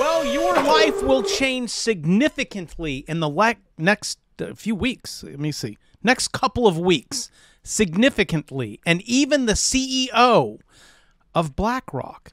Well, your life will change significantly in the next uh, few weeks. Let me see. Next couple of weeks. Significantly. And even the CEO of BlackRock.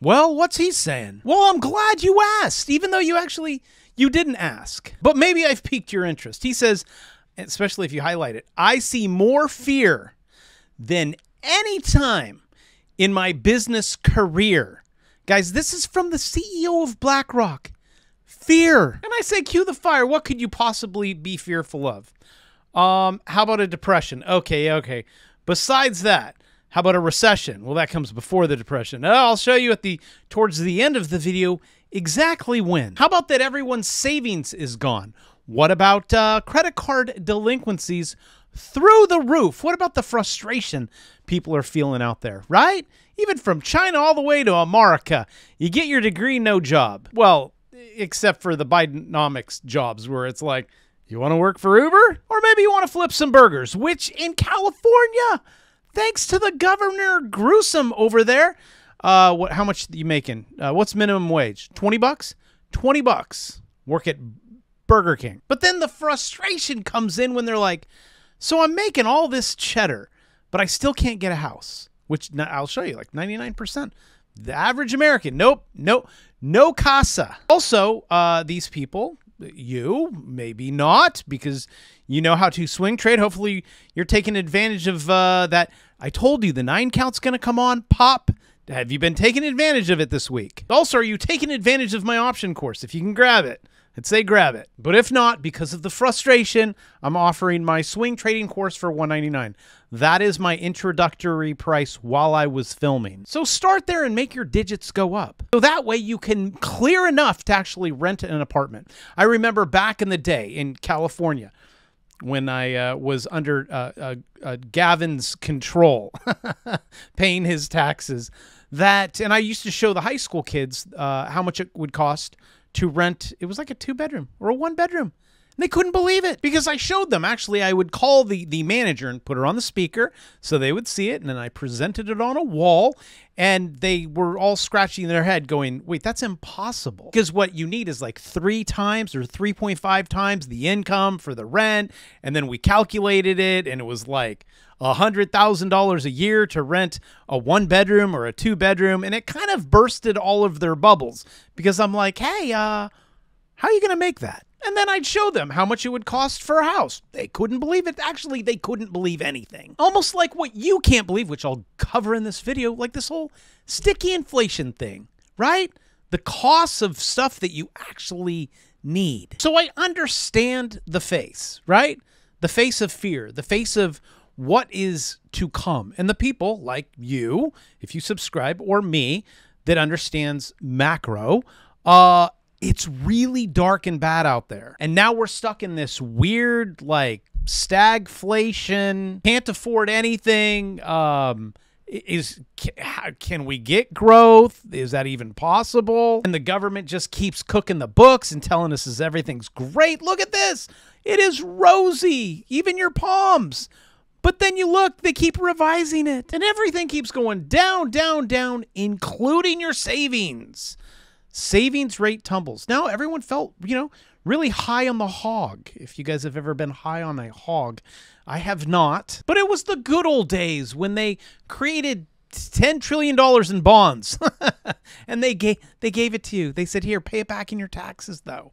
Well, what's he saying? Well, I'm glad you asked, even though you actually you didn't ask. But maybe I've piqued your interest. He says, especially if you highlight it, I see more fear than any time in my business career. Guys, this is from the CEO of BlackRock. Fear. And I say, cue the fire. What could you possibly be fearful of? Um, how about a depression? Okay, okay. Besides that, how about a recession? Well, that comes before the depression. Uh, I'll show you at the towards the end of the video exactly when. How about that everyone's savings is gone? What about uh, credit card delinquencies through the roof? What about the frustration people are feeling out there, right? Even from China all the way to America, you get your degree, no job. Well, except for the Bidenomics jobs where it's like, you want to work for Uber? Or maybe you want to flip some burgers, which in California, thanks to the governor Gruesome over there, uh, what? How much you making? Uh, what's minimum wage? Twenty bucks. Twenty bucks. Work at Burger King. But then the frustration comes in when they're like, "So I'm making all this cheddar, but I still can't get a house." Which I'll show you, like ninety nine percent. The average American, nope, nope, no casa. Also, uh, these people, you maybe not, because you know how to swing trade. Hopefully, you're taking advantage of uh, that. I told you the nine count's going to come on. Pop have you been taking advantage of it this week? Also, are you taking advantage of my option course? If you can grab it, I'd say grab it. But if not, because of the frustration, I'm offering my swing trading course for 199. That is my introductory price while I was filming. So start there and make your digits go up. So that way you can clear enough to actually rent an apartment. I remember back in the day in California, when I uh, was under uh, uh, uh Gavin's control, paying his taxes that, and I used to show the high school kids uh, how much it would cost to rent. It was like a two bedroom or a one bedroom. They couldn't believe it because I showed them. Actually, I would call the, the manager and put her on the speaker so they would see it. And then I presented it on a wall and they were all scratching their head going, wait, that's impossible. Because what you need is like three times or 3.5 times the income for the rent. And then we calculated it and it was like $100,000 a year to rent a one bedroom or a two bedroom. And it kind of bursted all of their bubbles because I'm like, hey, uh, how are you going to make that? And then I'd show them how much it would cost for a house. They couldn't believe it. Actually, they couldn't believe anything. Almost like what you can't believe, which I'll cover in this video, like this whole sticky inflation thing, right? The costs of stuff that you actually need. So I understand the face, right? The face of fear, the face of what is to come. And the people like you, if you subscribe, or me, that understands macro, uh, it's really dark and bad out there. And now we're stuck in this weird, like, stagflation, can't afford anything. Um, is can we get growth? Is that even possible? And the government just keeps cooking the books and telling us is everything's great. Look at this. It is rosy. Even your palms. But then you look, they keep revising it, and everything keeps going down, down, down, including your savings. Savings rate tumbles. Now everyone felt, you know, really high on the hog. If you guys have ever been high on a hog, I have not. But it was the good old days when they created $10 trillion in bonds and they gave they gave it to you. They said, "Here, pay it back in your taxes though."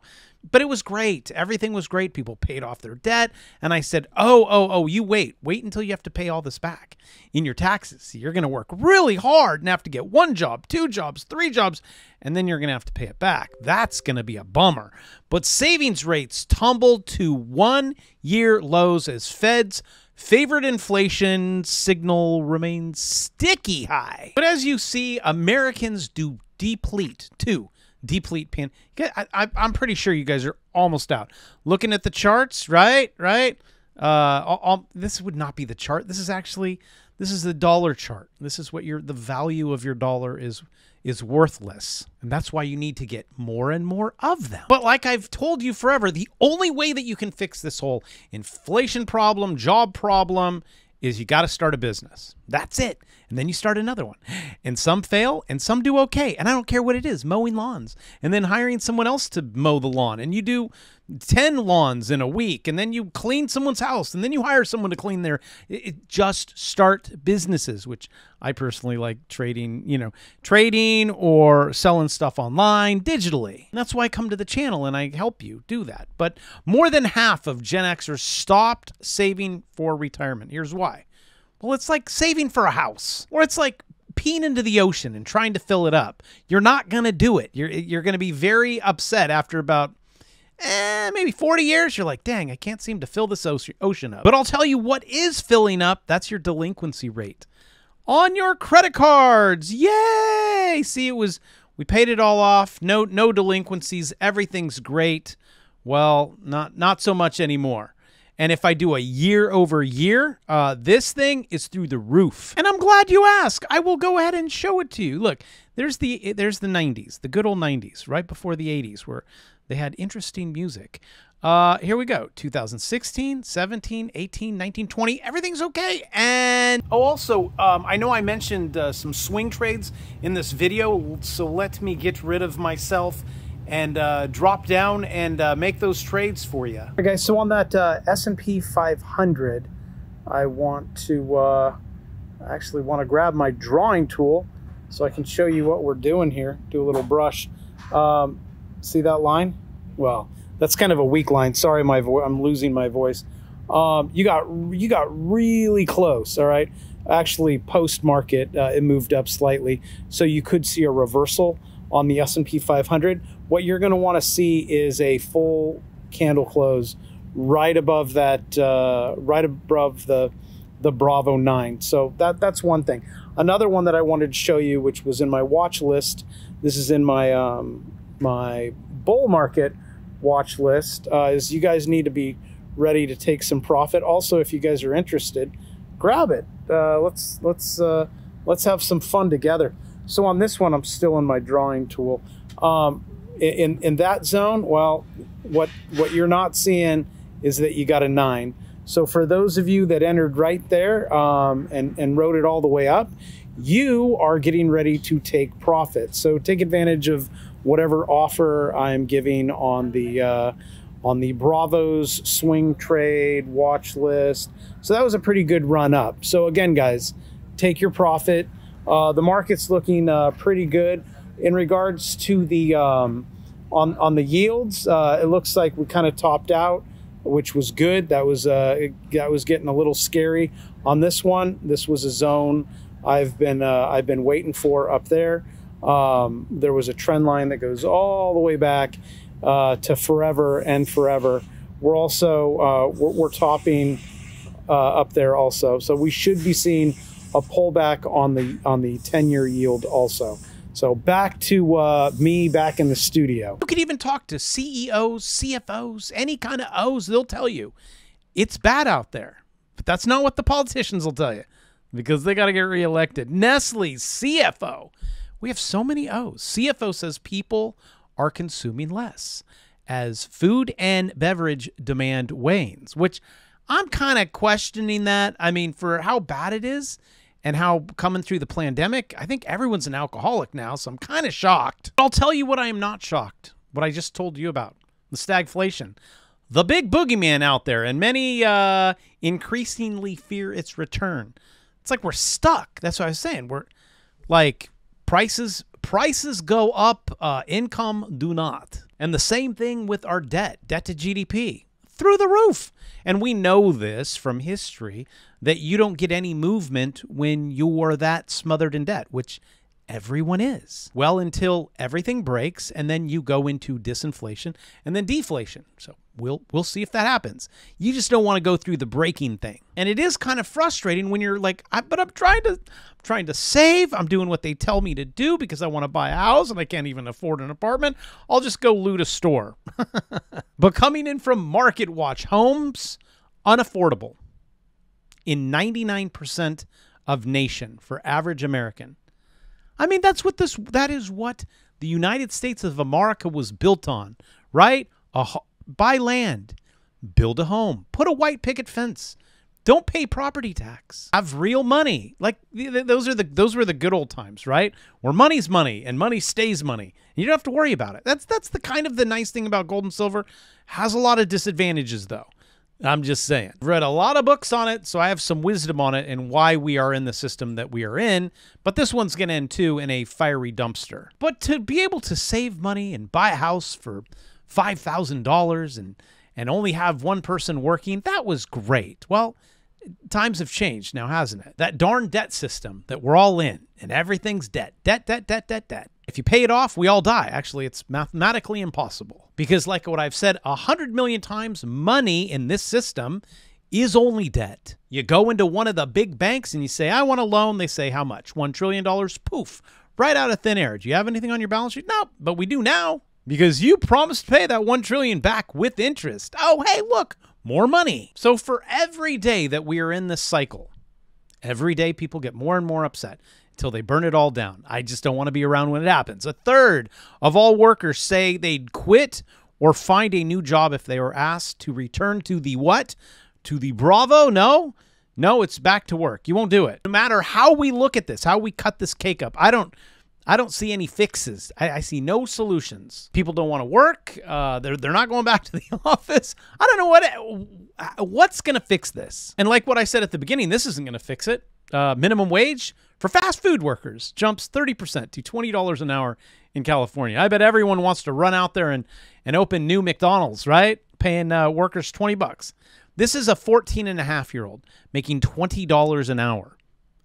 But it was great. Everything was great. People paid off their debt. And I said, Oh, oh, oh, you wait. Wait until you have to pay all this back in your taxes. You're going to work really hard and have to get one job, two jobs, three jobs, and then you're going to have to pay it back. That's going to be a bummer. But savings rates tumbled to one year lows as Fed's favorite inflation signal remains sticky high. But as you see, Americans do deplete too deplete pin. I, am pretty sure you guys are almost out. Looking at the charts, right? Right? Uh, all, all, this would not be the chart. This is actually this is the dollar chart. This is what your the value of your dollar is is worthless. And that's why you need to get more and more of them. But like I've told you forever, the only way that you can fix this whole inflation problem, job problem is you got to start a business. That's it. And then you start another one. And some fail and some do okay. And I don't care what it is mowing lawns and then hiring someone else to mow the lawn. And you do 10 lawns in a week and then you clean someone's house and then you hire someone to clean their. It, it just start businesses, which I personally like trading, you know, trading or selling stuff online digitally. And that's why I come to the channel and I help you do that. But more than half of Gen Xers stopped saving for retirement. Here's why well, it's like saving for a house, or it's like peeing into the ocean and trying to fill it up. You're not going to do it. You're, you're going to be very upset after about eh, maybe 40 years. You're like, dang, I can't seem to fill this ocean up. But I'll tell you what is filling up that's your delinquency rate on your credit cards. Yay! See, it was, we paid it all off. No, no delinquencies. Everything's great. Well, not, not so much anymore. And if I do a year over year, uh, this thing is through the roof. And I'm glad you asked. I will go ahead and show it to you. Look, there's the there's the 90s, the good old 90s, right before the 80s, where they had interesting music. Uh, here we go. 2016, 17, 18, 19, 20. Everything's okay. And oh, also, um, I know I mentioned uh, some swing trades in this video, so let me get rid of myself and uh, drop down and uh, make those trades for you. Okay, so on that uh, S&P 500, I want to uh, actually want to grab my drawing tool so I can show you what we're doing here. Do a little brush. Um, see that line? Well, that's kind of a weak line. Sorry, my voice. I'm losing my voice. Um, you got you got really close. All right. Actually, post market, uh, it moved up slightly, so you could see a reversal on the S&P 500 what you're going to want to see is a full candle close right above that, uh, right above the the Bravo 9. So that that's one thing. Another one that I wanted to show you, which was in my watch list. This is in my um, my bull market watch list. Uh, is you guys need to be ready to take some profit. Also, if you guys are interested, grab it. Uh, let's let's uh, let's have some fun together. So on this one, I'm still in my drawing tool. Um, in in that zone, well, what what you're not seeing is that you got a nine. So for those of you that entered right there um, and and wrote it all the way up, you are getting ready to take profit. So take advantage of whatever offer I'm giving on the uh, on the Bravos swing trade watch list. So that was a pretty good run up. So again, guys, take your profit. Uh, the market's looking uh, pretty good in regards to the um, on on the yields, uh, it looks like we kind of topped out, which was good. That was uh, that was getting a little scary on this one. This was a zone I've been uh, I've been waiting for up there. Um, there was a trend line that goes all the way back uh, to forever and forever. We're also uh, we're, we're, topping uh, up there also, so we should be seeing a pullback on the on the 10 year yield also. So back to uh, me back in the studio. You could even talk to CEOs, CFOs, any kind of O's. They'll tell you it's bad out there. But that's not what the politicians will tell you because they got to get reelected. Nestle, CFO. We have so many O's. CFO says people are consuming less as food and beverage demand wanes, which I'm kind of questioning that. I mean, for how bad it is, and how coming through the pandemic, I think everyone's an alcoholic now, so I'm kind of shocked. I'll tell you what I am not shocked, what I just told you about the stagflation. The big boogeyman out there, and many uh, increasingly fear its return. It's like we're stuck. That's what I was saying. We're like prices prices go up, uh, income do not. And the same thing with our debt, debt to GDP, through the roof. And we know this from history that you don't get any movement when you're that smothered in debt, which everyone is. Well, until everything breaks and then you go into disinflation and then deflation. So we'll we'll see if that happens. You just don't want to go through the breaking thing. And it is kind of frustrating when you're like, but I'm trying to I'm trying to save. I'm doing what they tell me to do because I want to buy a house and I can't even afford an apartment. I'll just go loot a store. but coming in from Market Watch, homes unaffordable in 99% of nation for average American. I mean, that's what this that is what the United States of America was built on, right? A, buy land, build a home, put a white picket fence, Don't pay property tax. Have real money. Like those are the those were the good old times, right? Where money's money and money stays money. You don't have to worry about it. That's that's the kind of the nice thing about gold and silver. Has a lot of disadvantages though. I'm just saying. I've read a lot of books on it, so I have some wisdom on it and why we are in the system that we are in. But this one's going to end too in a fiery dumpster. But to be able to save money and buy a house for $5,000 and and only have one person working, that was great. Well, times have changed now, hasn't it? That darn debt system that we're all in and everything's debt, debt, debt, debt, debt, debt. If you pay it off, we all die. Actually, it's mathematically impossible. Because, like what I've said a hundred million times, money in this system is only debt. You go into one of the big banks and you say, I want a loan. They say, How much? $1 trillion? Poof, right out of thin air. Do you have anything on your balance sheet? No, but we do now because you promised to pay that 1 trillion back with interest. Oh, hey, look, more money. So for every day that we are in this cycle, every day people get more and more upset until they burn it all down. I just don't want to be around when it happens. A third of all workers say they'd quit or find a new job if they were asked to return to the what? To the Bravo? No. No, it's back to work. You won't do it. No matter how we look at this, how we cut this cake up, I don't I don't see any fixes. I, I see no solutions. People don't want to work. Uh, they're, they're not going back to the office. I don't know what what's going to fix this. And like what I said at the beginning, this isn't going to fix it. Uh, minimum wage for fast food workers jumps 30% to $20 an hour in California. I bet everyone wants to run out there and, and open new McDonald's, right? Paying uh, workers 20 bucks. This is a 14 and a half year old making $20 an hour.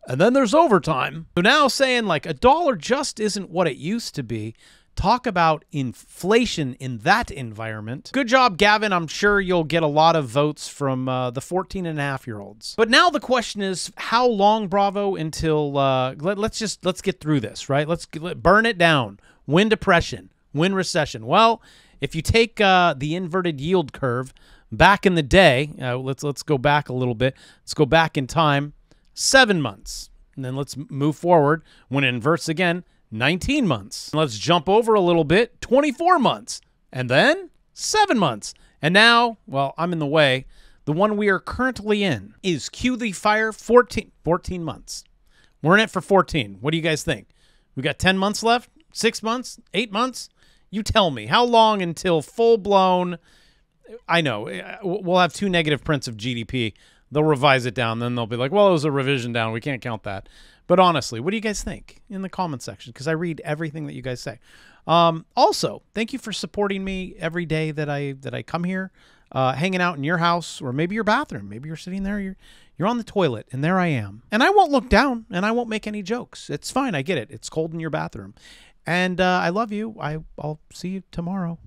And then there's overtime. So now saying like a dollar just isn't what it used to be. Talk about inflation in that environment. Good job, Gavin. I'm sure you'll get a lot of votes from uh, the 14 and a half year olds. But now the question is, how long, Bravo, until uh, let, us just let's get through this, right? Let's let, burn it down. Win depression, win recession. Well, if you take uh, the inverted yield curve back in the day, uh, let's let's go back a little bit. Let's go back in time, seven months, and then let's move forward. When it inverts again, 19 months. Let's jump over a little bit 24 months. And then seven months. And now, well, I'm in the way. The one we are currently in is Cue the Fire 14, 14 months. We're in it for 14. What do you guys think? We got 10 months left? Six months? Eight months? You tell me. How long until full blown? I know. Eh, we'll have two negative prints of GDP. They'll revise it down. Then they'll be like, well, it was a revision down. We can't count that. But honestly, what do you guys think in the comment section? Because I read everything that you guys say. Um, also, thank you for supporting me every day that I that I come here, uh, hanging out in your house or maybe your bathroom. Maybe you're sitting there, you're you're on the toilet, and there I am. And I won't look down, and I won't make any jokes. It's fine. I get it. It's cold in your bathroom, and uh, I love you. I I'll see you tomorrow.